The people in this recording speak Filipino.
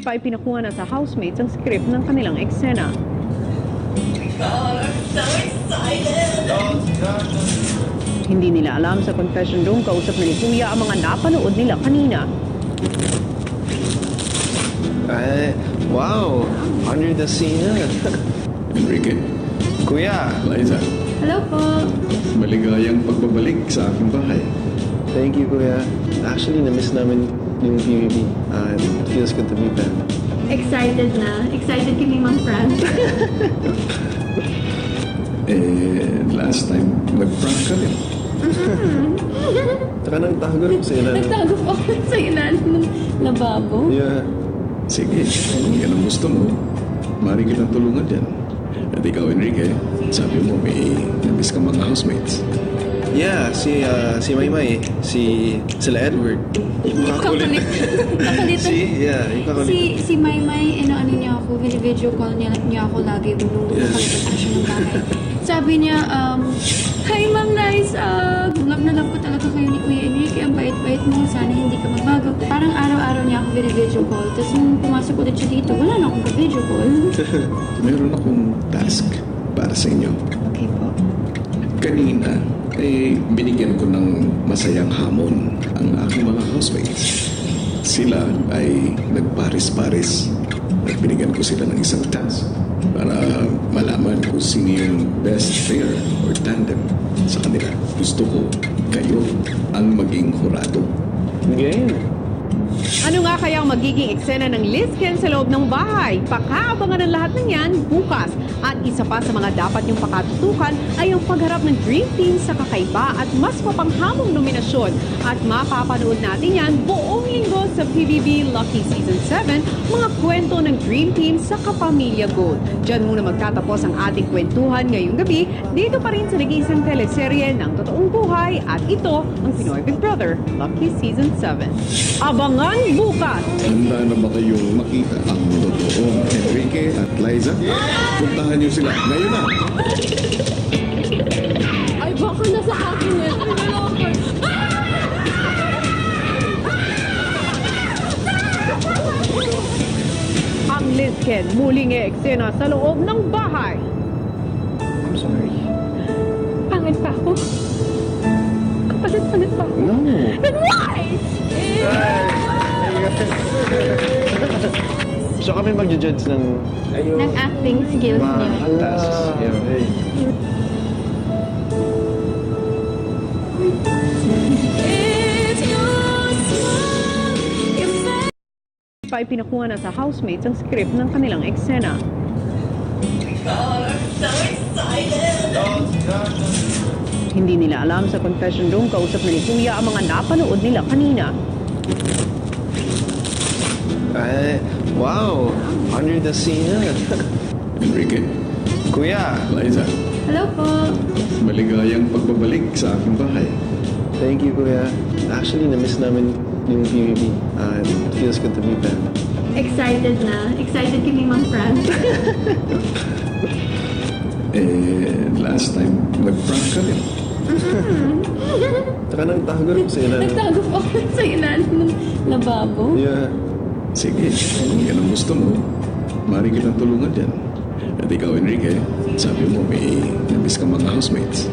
pa ipinakuha na sa housemates ang script ng kanilang eksena. Hindi nila alam sa confession room kausap na ni Kuya ang mga napanood nila kanina. Ay, wow! Under the scene na. Enrique, Kuya, Liza, Hello po. maligayang pagbabalik sa aking bahay. thank you, Kuya. Actually, na-miss namin yung PBB. Uh, it feels good to be back. Excited na. Excited kami Mang Frank. Eh, last time, nag-prank ka rin. Taka nang tago rin sa ilan. Nagtago po ako sa ilalim ng lababo. Yeah. Sige, kung yan ang gusto mo, mari kitang tulungan dyan. At ikaw, Enrique, sabi mo may nabis ka mga housemates. Yeah, si, uh, si Maymay, si, sila Edward. Yung Kakulit. Kakulit. si, yeah, yung kakulit. Si, si Maymay, ano, ano niya ako, video call niya, niya ako lagi nung Yeah. siya ng bahay. Sabi niya, um, Hi, Mang Nice! Uh, love na love ko talaga kayo ni Kuya Enrique. Ang bait-bait mo. Sana hindi ka magbago. Parang araw-araw niya ako video call. Tapos nung pumasok ulit siya dito, wala na akong video call. Meron akong task para sa inyo. okay po. Kanina, eh, binigyan ko ng masayang hamon ang aking mga housemates. Sila ay nagparis-paris at binigyan ko sila ng isang task para malaman kung sino yung best pair or tandem sa kanila. Gusto ko kayo ang maging hurado. Game. Ano nga kaya magiging eksena ng Lisken sa loob ng bahay? Pakaabangan ang lahat ng yan bukas. At isa pa sa mga dapat niyong pakatutukan ay ang pagharap ng Dream Team sa kakaiba at mas mapanghamong nominasyon. At mapapanood natin yan buong linggo sa PBB Lucky Season 7, mga kwento ng Dream Team sa Kapamilya Gold. Diyan muna magtatapos ang ating kwentuhan ngayong gabi dito pa rin sa nag-iisang teleserye ng totoong buhay at ito ang Pinoy Big Brother Lucky Season 7. Abangan bukas! Handa na ba kayong makita ang totoong Enrique at Liza? Puntahan niyo sila ngayon na! Ay, baka nasa akin yan. Ang Lisken muling eksena sa loob ng bahay. I'm sorry. Pangit pa ako. Kapalit-palit pa ako. No. So kami mag-judge ng... Ng acting skills niyo. mga tasks. Yeah. Pa ipinakuha na sa housemates ang script ng kanilang eksena. Hindi nila alam sa confession room kausap na ni Kuya ang mga napanood nila kanina. Ay, wow! Under the scene na. Enrique, Kuya, Liza, Hello po. maligayang pagbabalik sa aking bahay. thank you, Kuya. Actually, na-miss namin yung PBB. Uh, it feels good to be back. Excited na. Excited kami Mang Frank. Eh, last time, nag-prank ka rin. Taka nang tago rin sa ilan. Nagtago po ako sa ilalim ng lababo. Yeah. Sige, kung yan ang gusto mo, mari kitang tulungan dyan. At ikaw, Enrique, sabi mo may nabis ka mga housemates.